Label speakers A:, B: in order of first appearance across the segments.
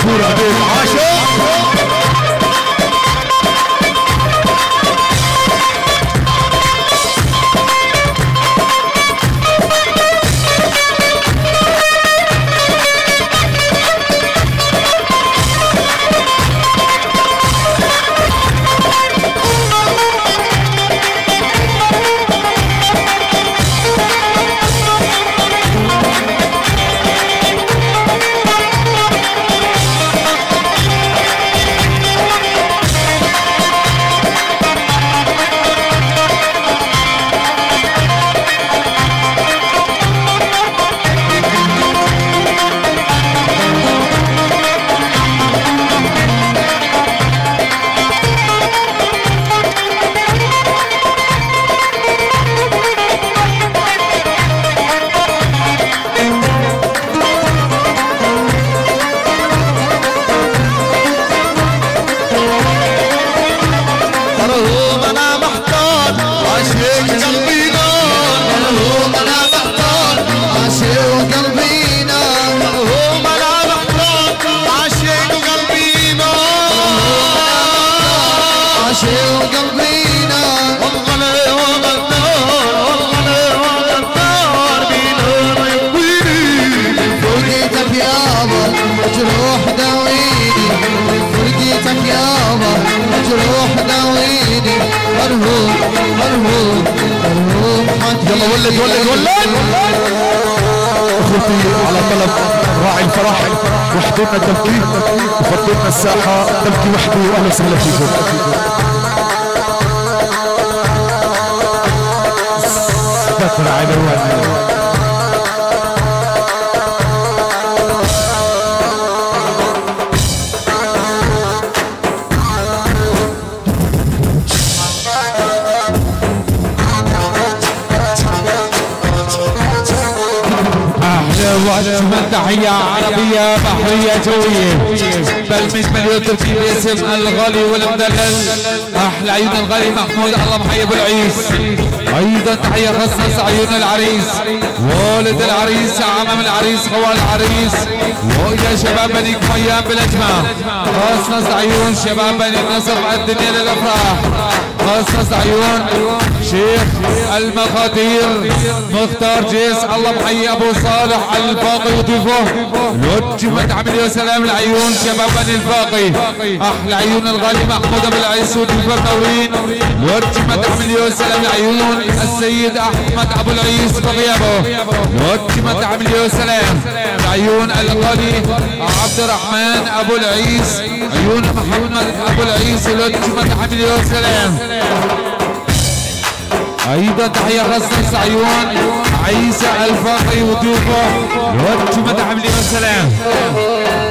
A: دكتور عبيد
B: اخوتي على طلب راعي الفرح التبكي وفضوا لنا الساحة تبكي وحدي واهلا وسهلا فيكم. بدر على
A: تحية عربية بحرية جوية. بل من مليون تركي باسم الغالي والمدلل. أحلى عيون الغالي محمود الله محي أبو العيس. أيضا تحية خاصة عيون العريس. والد العريس عمام العريس خوال العريس. ويا شباب بني كميان بالأجمع. خاصة عيون شباب بني النصر الدنيا للأفراح. خاصة عيون شيخ المخاطير مختار جيس الله محيي أبو صالح الباقي وضيفه. لوجه عمل يا سلام العيون شباب بني الباقي. أحلى عيون الغالي محمود أبو العيس وضيفه منورين لوجه عمل يا سلام العيون السيد أحمد أبو العيس بغيابه. لوجه عمل يا سلام عيون الغالي عبد الرحمن أبو العيس. عيون محمد أبو العيس لوجه عمل يا سلام أيضا تحية خاصه عيون عيسى الفاقي وضيوفه لي والسلام
C: يا خير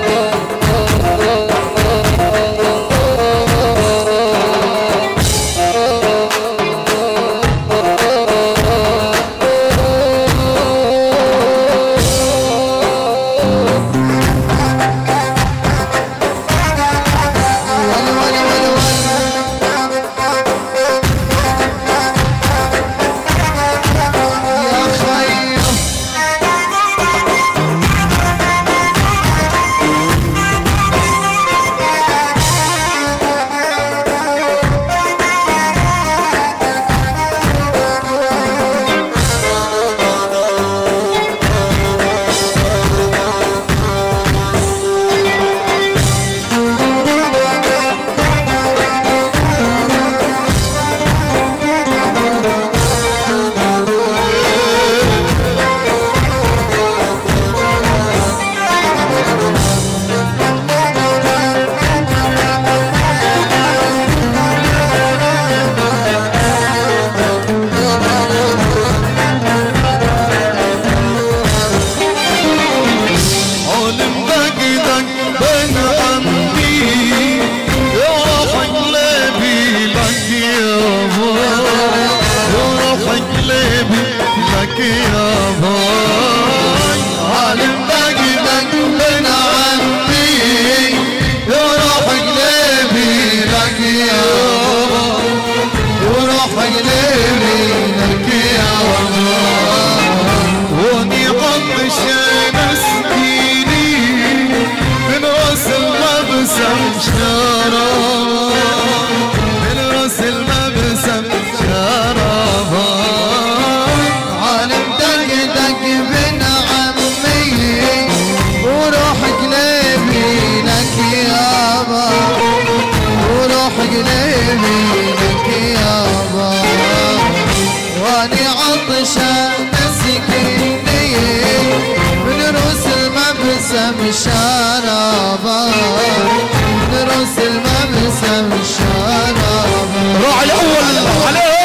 C: من روس المبسم من روس المبسم شرابة
D: روح الأول. عليه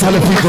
D: Salafiko.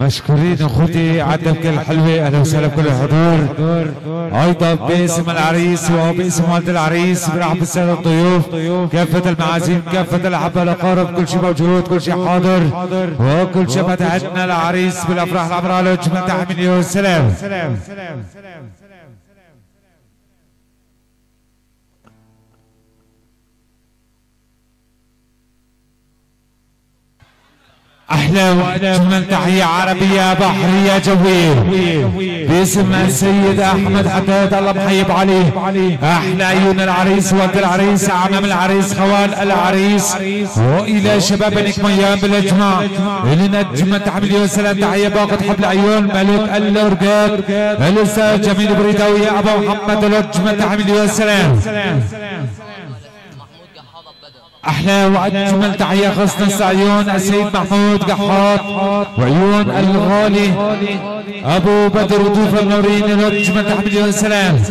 A: مشكورين أخوتي عدم كل حلوة أهلا وسهلا بكل الحضور أيضا باسم العريس وباسم والد العريس برحب السادة الضيوف. كافة المعازيم كافة الاحبة الأقارب كل شيء موجود كل شيء حاضر. وكل شيء متعدنا العريس بالأفراح العمراء له جمال تحميل والسلام أحلى واجمل تحية عربية بحرية جوية. باسم السيد أحمد حداد الله محيب عليه أحلى عيون العريس وقت العريس عمام العريس خوال العريس وإلى شباب نكميان بالإجماع. لنا اجمل تحميل والسلام تحية باقة حبل عيون ملك الاورجات الأستاذ جميل بريداوي أبو محمد الاجمل تحميل والسلام أحلى واجمل تحية خاصة عيون السيد محمود قحاط وعيون الغالي. أبو بدر ضيوف النورين اجمل تحيه والسلام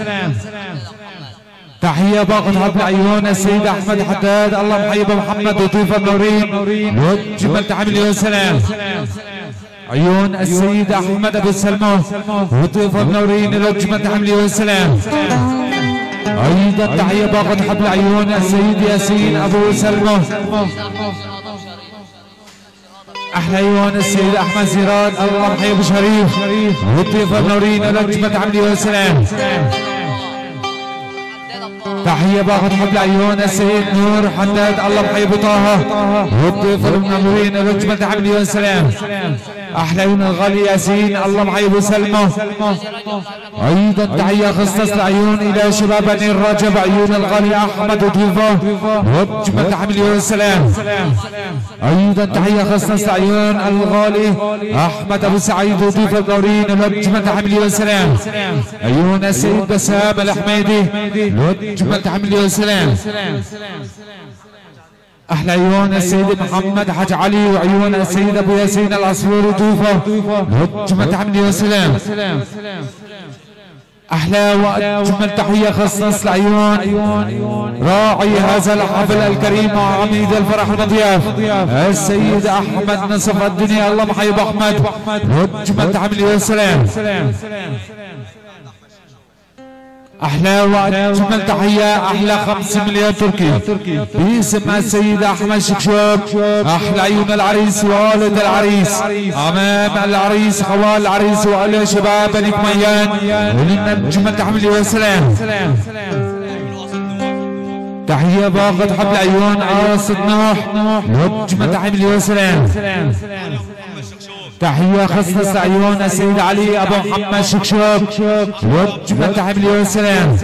A: تحية باقة حبل عيون السيد أحمد حداد. الله محيي محمد وضيوف النورين وجمل تحية والسلام عيون السيد أحمد أبو سلمى وضيوف النورين وجمل تحية والسلام أيضا تحية باقة حبل عيون السيد ياسين أبو سلمى. أحلى عيون السيد أحمد زيران الله أبو شريف. والضيف النورين الاجمل عملي والسلام تحية باخذ حبل عيون السيد نور حداد الله أبو طه. والضيف المنورين الاجمل عملي والسلام أحلى عيون الغالي ياسين الله محيي ابو سلمى أيضا تحيه خصص العيون إلى شباب بني الرجب عيون الغالي أحمد وضيوفه واجمل تحميل والسلام أيضا تحيه خصص العيون الغالي أحمد أبو سعيد وضيوف النورين واجمل تحميل والسلام عيون السيد بسام الحميدي واجمل تحميل والسلام أحلى عيون السيد محمد حاج علي وعيون السيد أبو ياسين العصفور وضيوفه واجمل تحميل والسلام أحلى واجمل تحية خصص العيون راعي هذا الحفل الكريم وعميد الفرح والضياف السيد أحمد نصف الدنيا. الله محيي ابو احمد واجمل تحميل أحلى واجمل تحية أحلى خمس مليون تركي. باسم السيد أحمد شكشوك أحلى عيون العريس والد العريس. امام العريس خوال العريس وعلى شباب بني كميان ولنا اجمل تحميل والسلام تحية باقة حبل عيون عاص نوح. واجمل تحميل والسلام تحية خصص عيون السيد علي أبو محمد شكشوك. واجمل تحميل والسلام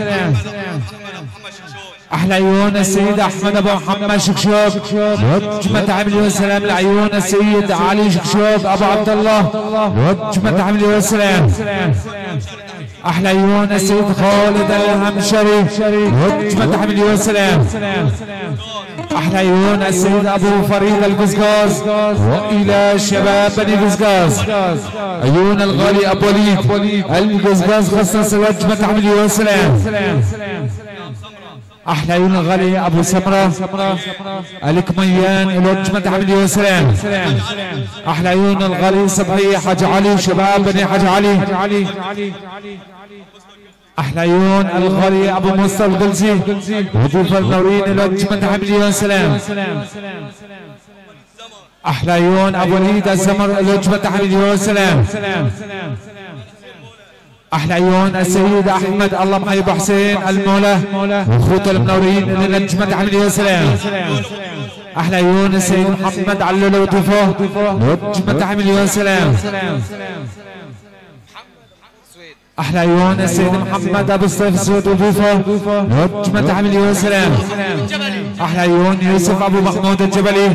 A: أحلى عيون السيد أحمد أبو محمد شكشوك. جمة عملي والسلام لعيون السيد علي شكشوك أبو عبد الله. جمة عملي والسلام أحلى عيون السيد خالد الهمشري. جمة عملي والسلام أحلى عيون السيد أبو فريد القزقاز وإلى شباب بني قزقاز. عيون الغالي أبو وليد القزقاز خصص وجبة عملي والسلام أحلى عيون الغالي أبو سمرة الكميان الوجمة عملي والسلام أحلى عيون الغالي صبحي حاج علي شباب بني حاج علي. أحلى عيون الغالي أبو مصطفى القلزي وضيف النورين الوجمة عملي والسلام أحلى عيون أبو وليد الزمر الوجمة عملي والسلام أحلى عيون السيد أحمد الله محي ابو حسين المولى وخوته المنورين اللي نجمة عملي والسلام أحلى عيون السيد محمد علو وضيفه نجمة عملي والسلام أحلى عيون السيد محمد أبو الصيف السود وضيفه نجمة عملي والسلام أحلى عيون يوسف أبو محمود الجبلي.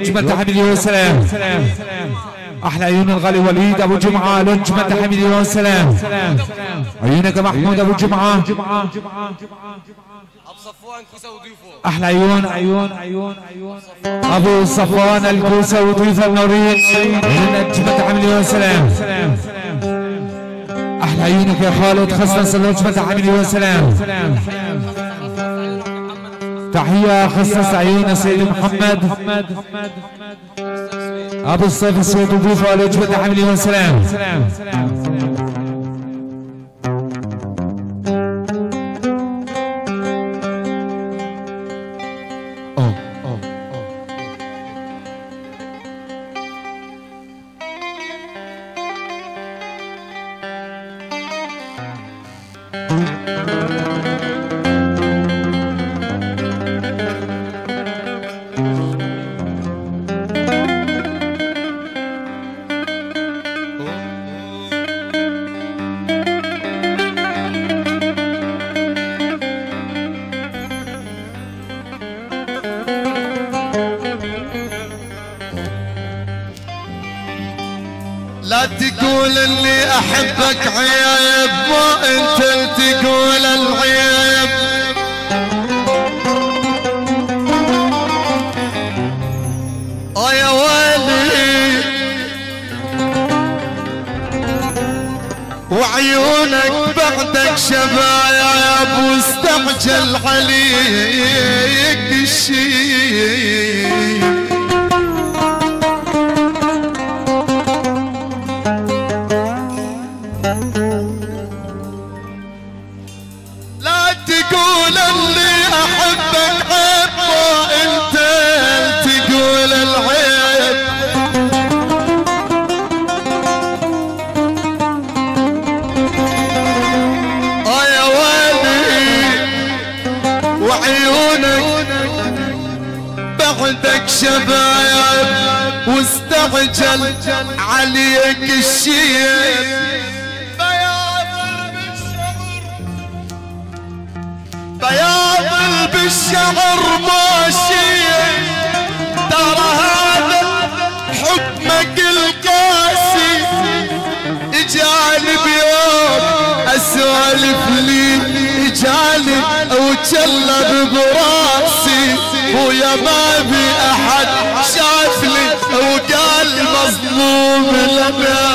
A: نجمة عملي والسلام أحلى عيون الغالي وليد أبو جمعة. لجمة حميد والسلام عيونك محمود
E: كوسه وضيوفه
A: أحلى عيون عيون عيون عيون أبو صفوان الكوسة وضيف النورين لجمة حميد والسلام أحلى عيونك يا خالد خصص لجمة حميد والسلام تحية خصص عيون السيد محمد. أبو الصيف السود وضيفه لجمة حميد والسلام
C: لا واستعجل Abraham.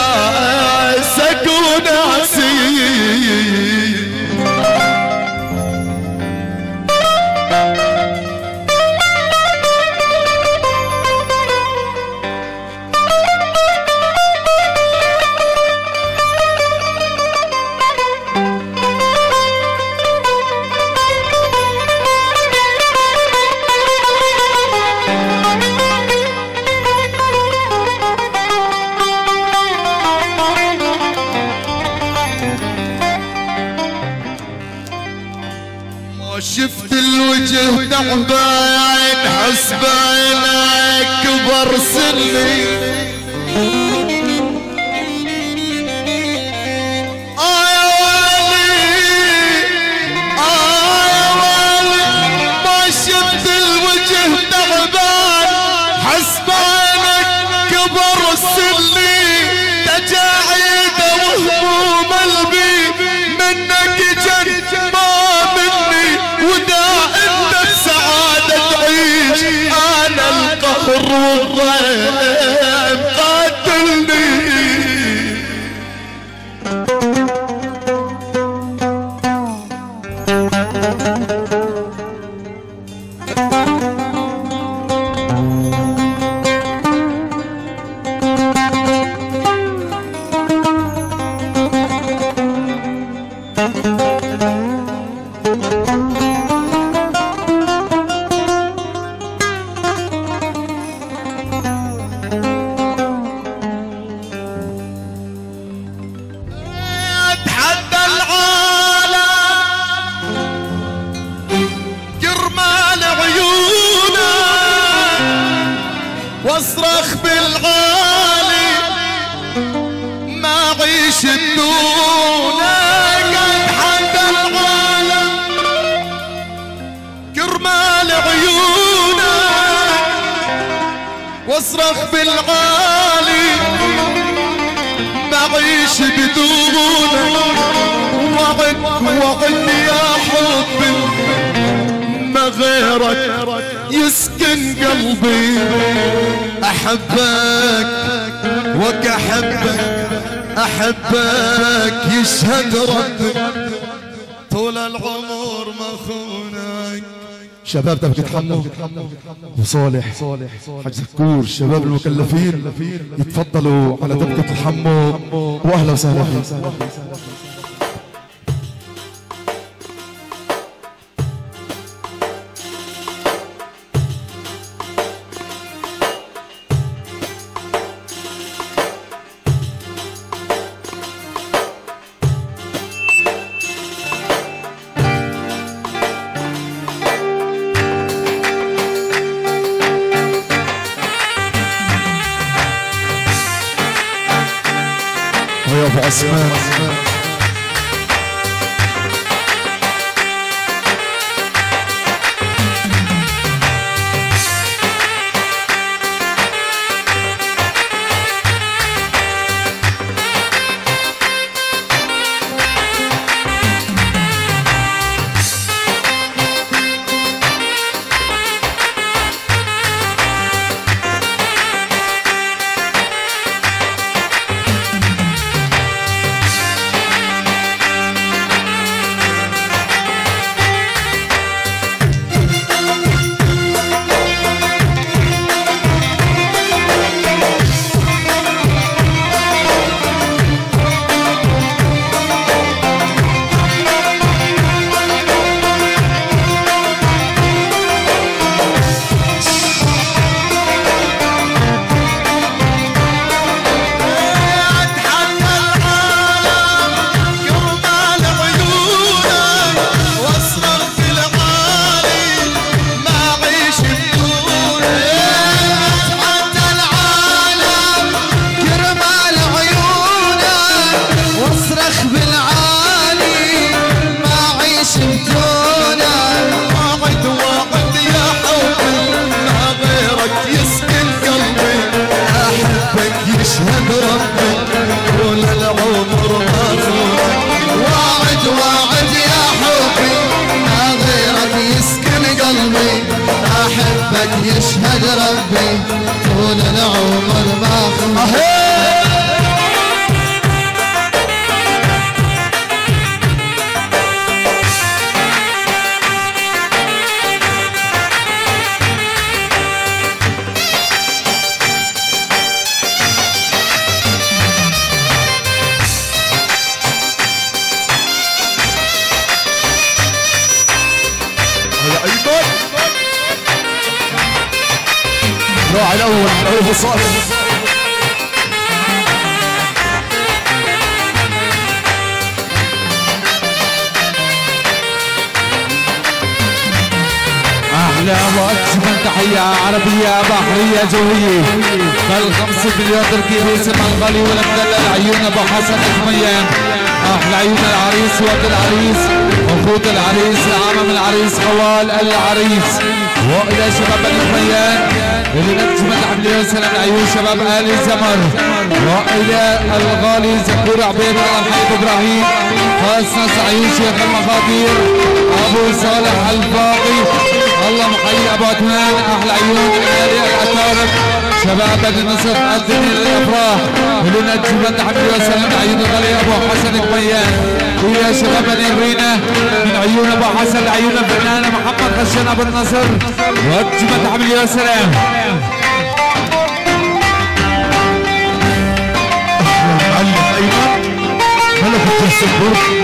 C: واصرخ بالعالي ما عيش بدونك وعد وعد يا حبي ما غيرك يسكن قلبي. أحبك وكحبك أحبك يشهد ربي. طول العمر مخونك
D: شباب دبكة حمو وصالح. حاج سكور الشباب المكلفين يتفضلوا على دبكة الحمو واهلا وسهلا. فيك
A: أحلى واجمل تحية عربية بحرية جويه بالخمس مليون تركي باسم الغالي والمدلل عيون أبو حسن الحميان أحلى عيون العريس وقت العريس اخوت العريس عمم العريس خوال العريس. وإلى شباب الحميان اللي نجم الحمد سلام عيون شباب آل زمر وإلى الغالي زكور عبيد الله حبيب إبراهيم خاصة عيون شيخ المخاطير أبو صالح الباقي الله محيي أبو عثمان أحلى عيون الالي العتارب شباب النصر قدم للأفراح. ولنجم حمد وسلام عيون الغالي أبو حسن كميان ويا شباب الرينا من عيون أبو حسن عيون الفنان محمد خشان أبو النصر. واجمل حمد وسلام
D: المعلم ايمن ملك التسبر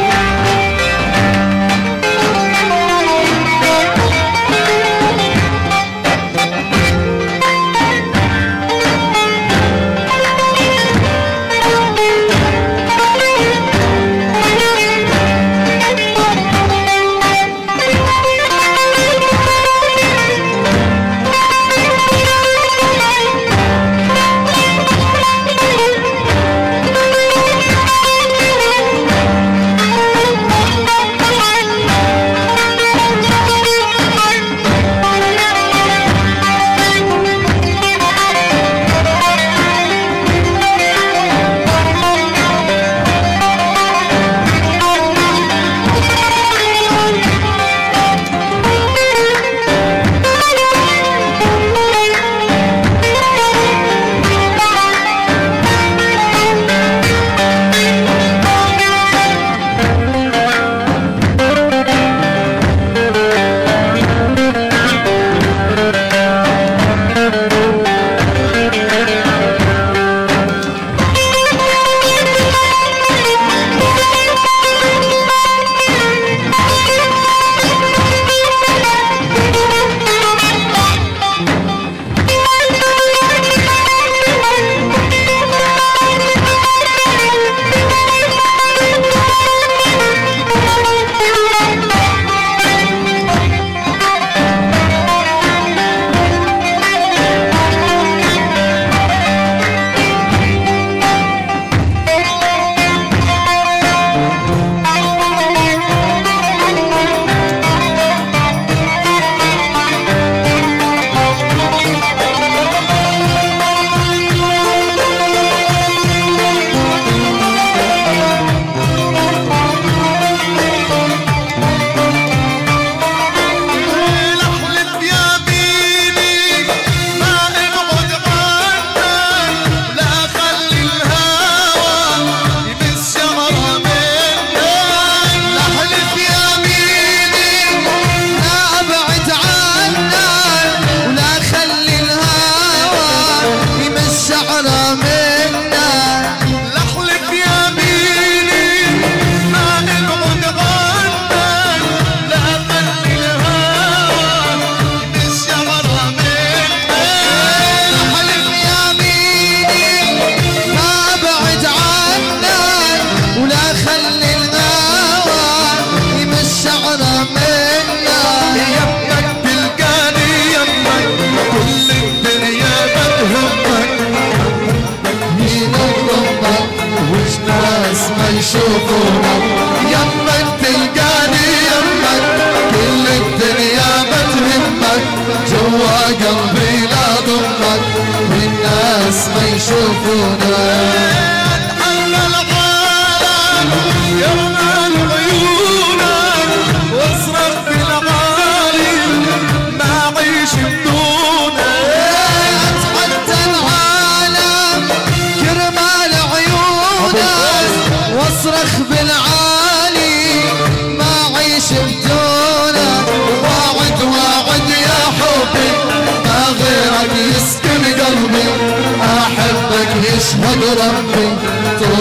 D: Oh.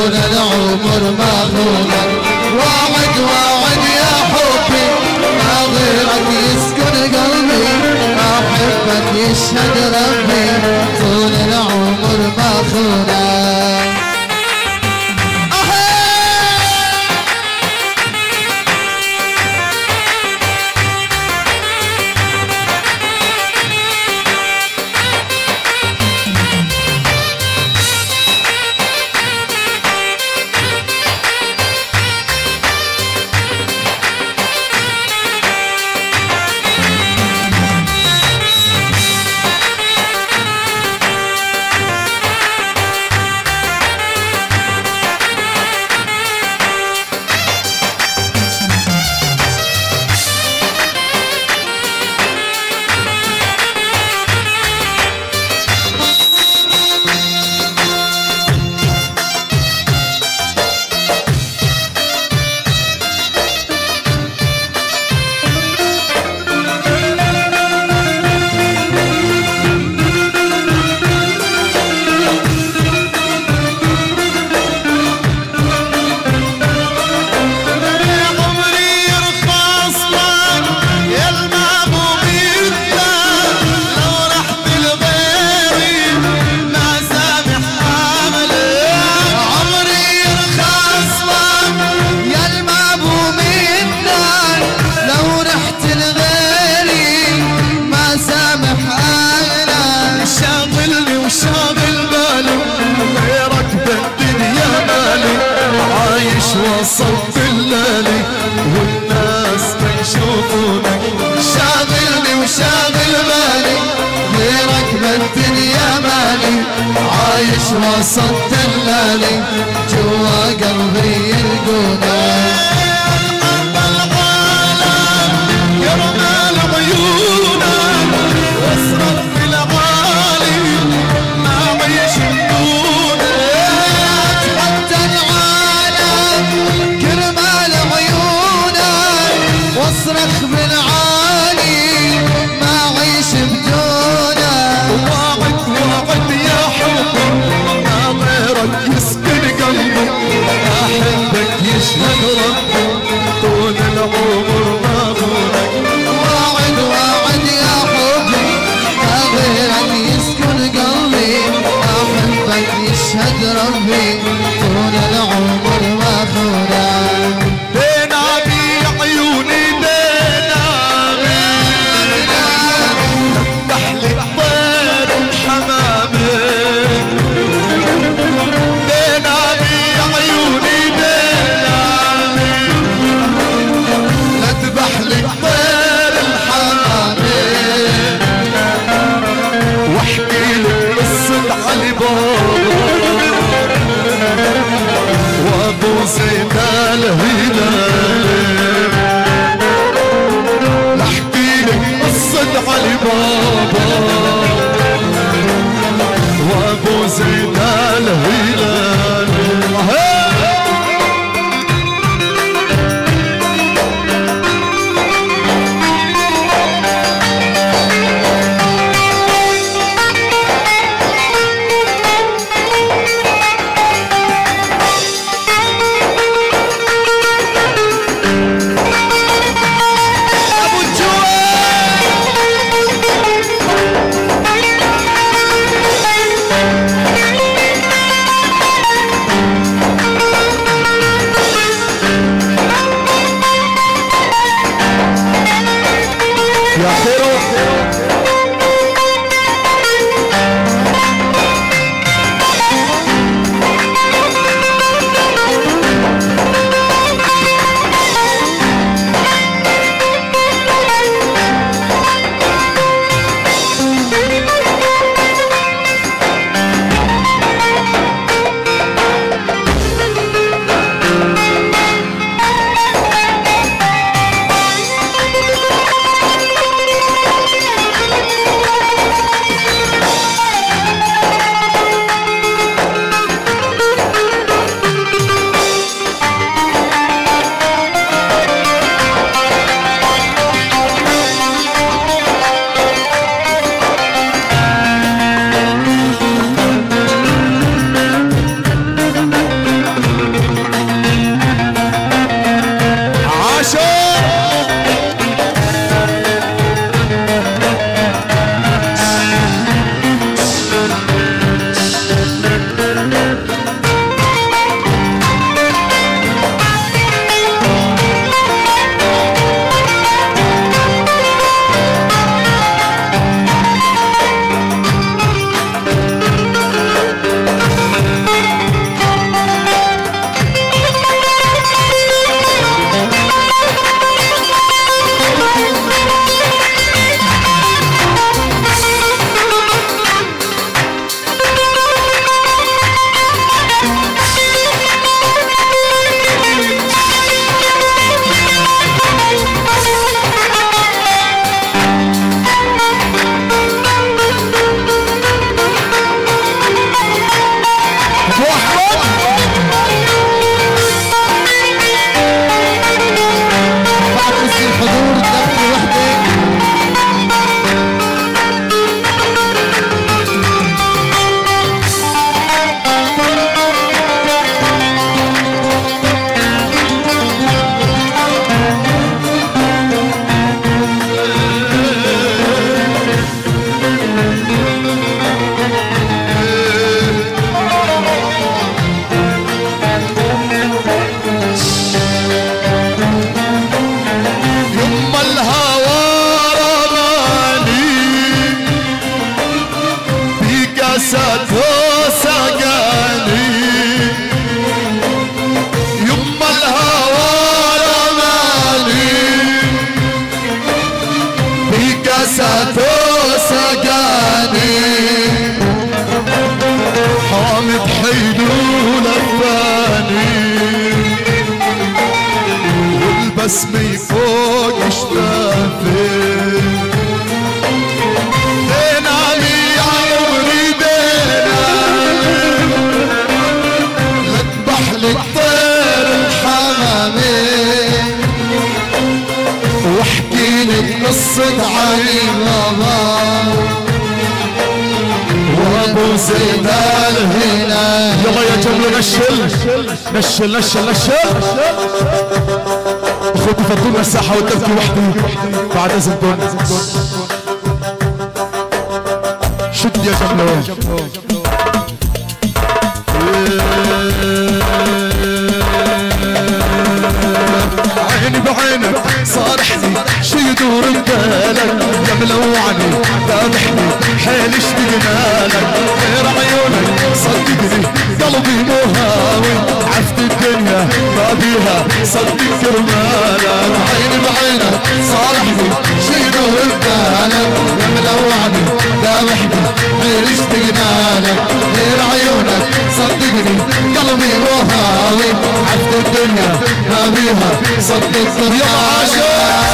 D: طول العمر ما مغلوبة وعد وعد يا حبي غيرك يسكن قلبي أحبك يشهد ربي. طول العمر ما
C: مغلوبة يشهد ربي.
B: الدنيا هاميها صدق
C: الطريق عاشق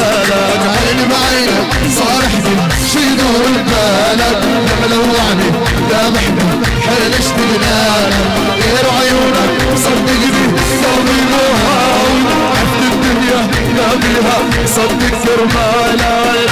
B: بالك
C: عين بعينك صار حزن شي يدور ببالك. لما وعني لامحنا حيل غير عيونك صدق
B: بي صوبي مهاون. عفت الدنيا
D: ما
C: بيها صدق كرمالك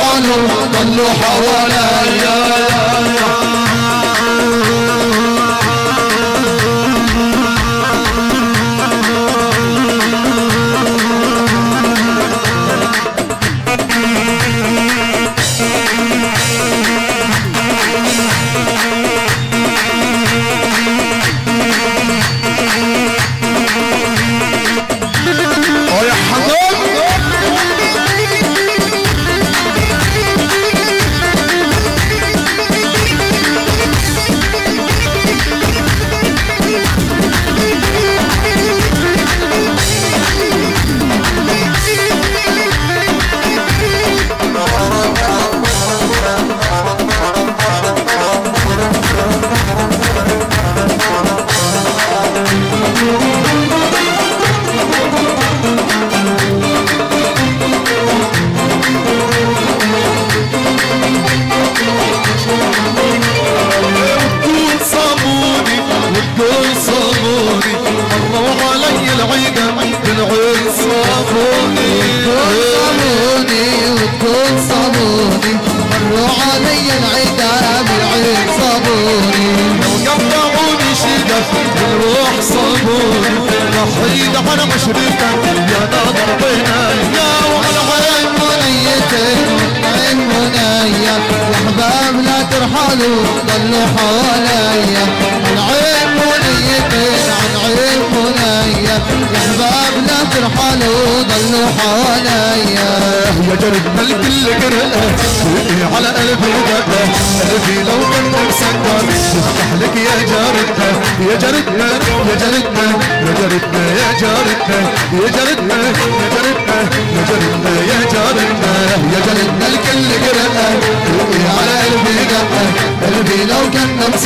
C: ضلوا ضلوا حوالي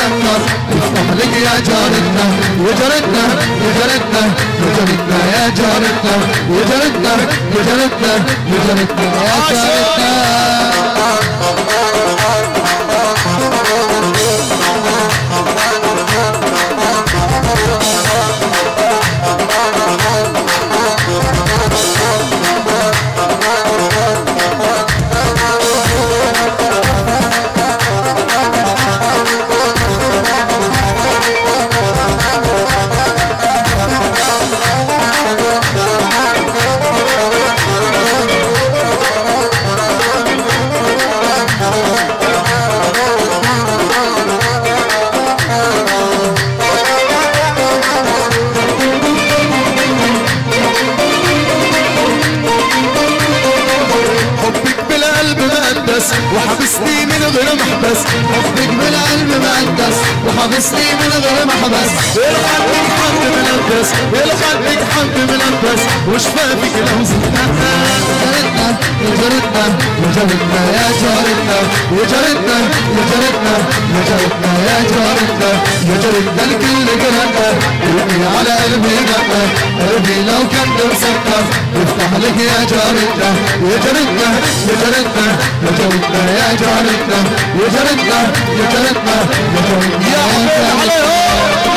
C: النار نفتح يا
D: جارتنا وجارتنا وجارتنا وجارتنا يا جارتنا وجارتنا وجارتنا وجارتنا يا جارتنا جارتنا يا جارتنا يا جارتنا
C: يا جارتنا
D: يا جارتنا
C: يا جارتنا يا جارتنا الكل جارتنا قلبي على قلبي جارتنا قلبي لو كان درسنا يفتح لك يا جارتنا يا جارتنا يا جارتنا يا جارتنا يا جارتنا يا جارتنا يا جارتنا يا جارتنا
D: يا
C: جارتنا